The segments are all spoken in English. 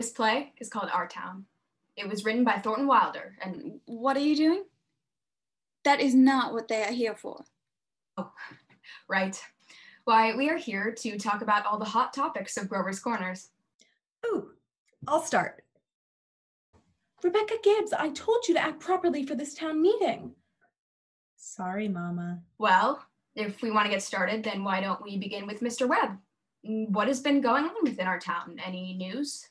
This play is called Our Town. It was written by Thornton Wilder, and What are you doing? That is not what they are here for. oh, right. Why, we are here to talk about all the hot topics of Grover's Corners. Ooh, I'll start. Rebecca Gibbs, I told you to act properly for this town meeting. Sorry, Mama. Well, if we want to get started, then why don't we begin with Mr. Webb? What has been going on within our town? Any news?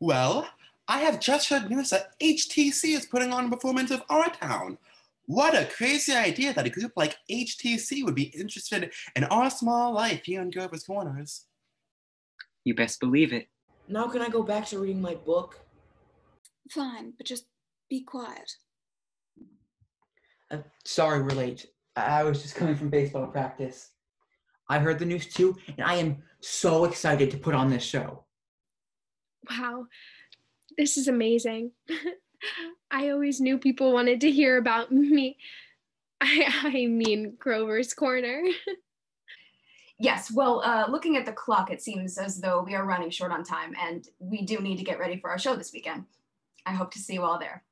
Well, I have just heard news that HTC is putting on a performance of Our Town. What a crazy idea that a group like HTC would be interested in our small life here in Grover's Corners. You best believe it. Now can I go back to reading my book? Fine, but just be quiet. Uh, sorry we're late. I I was just coming from baseball practice. I heard the news too, and I am so excited to put on this show. Wow, this is amazing. I always knew people wanted to hear about me. I, I mean, Grover's Corner. Yes, well, uh, looking at the clock, it seems as though we are running short on time, and we do need to get ready for our show this weekend. I hope to see you all there.